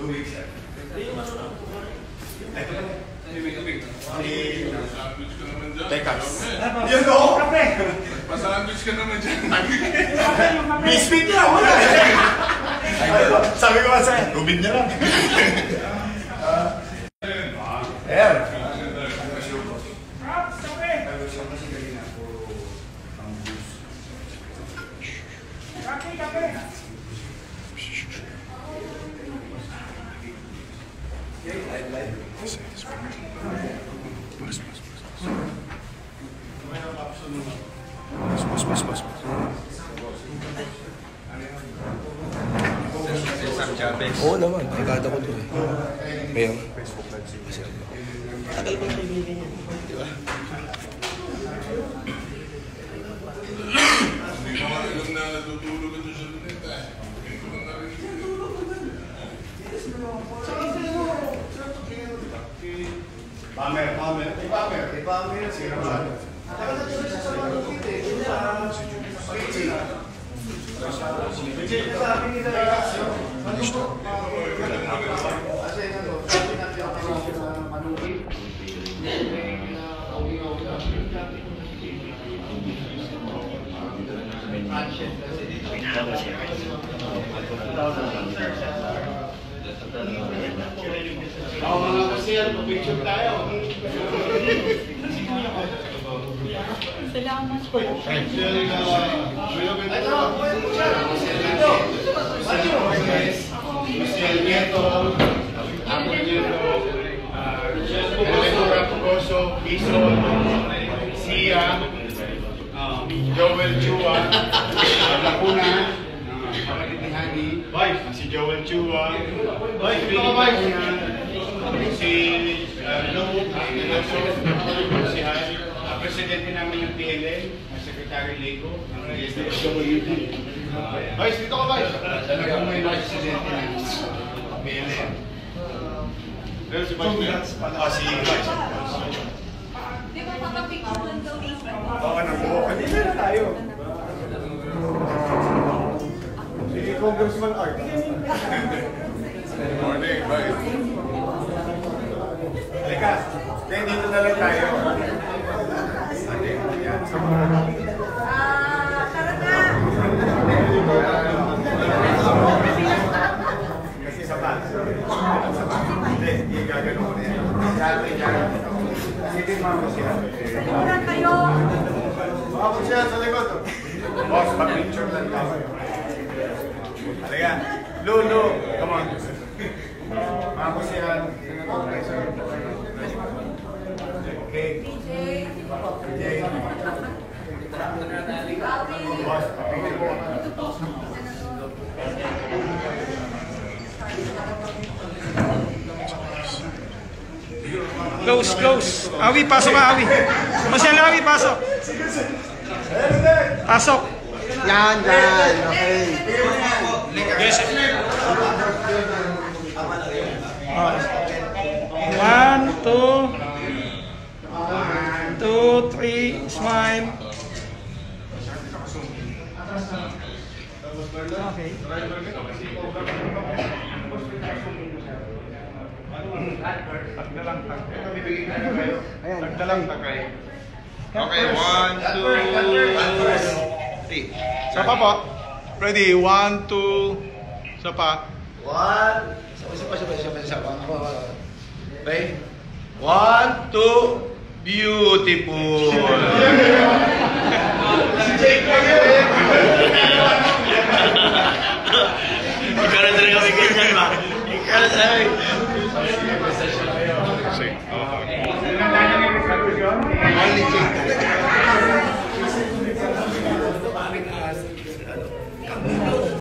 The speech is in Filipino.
Two weeks, sir. Ito lang. Tubig, tubig. Sandwich ka naman dyan. Tekas. Yun o! Kape! Pasandwich ka naman dyan. Biscuit niya, wala eh. Sabi kasi, rubin niya lang. Ayan. Props, Oo naman, nagkada ko to eh. Ngayon. Tagal ba yung bibili niya? Di ba? pamer, vamos. Salamat po. Hizo, Sia, Joel Chua, Lacuna, kapatid ni Hani, si Joel Chua, si uh, Lou, si Hani, uh, presidente namin ng PLN, ang Secretary Lego, ng SWD. Vice, dito ka Vice. Talagang may presidente ng PLN. Pero si Vice. Ah, si Vice. Di ba makapicture lang daw dito? Oo, nakuha. Kanina na tayo. Si Congressman Art. Morning, bye. Halika. Dito na lang tayo. Okay, yan. Ah, tara na! Kasi sapat. Sapat. Hindi, hindi gagano ko na yan. Yan, yan. Sige, Tara kayo! Mama siya sa likod. Boss, mag-picture lang tayo. Halika. Lulu, come on. Mama siya. Okay. DJ, Okay. Close, close. Awi, pasok ka, Awi. Masyal, Awi, pasok. Pasok. Yan, yan. Okay. Yes. Oh. One, two. Two, three. Smile. Okay. Tagdalang tagay. Okay, one, two, three. Isa pa po. Ready? One, two, isa pa. One. Isa pa, isa pa, isa pa, isa pa. Okay. One, two. Beautiful. Ikaw na talaga may ganyan ba? Ikaw na talaga.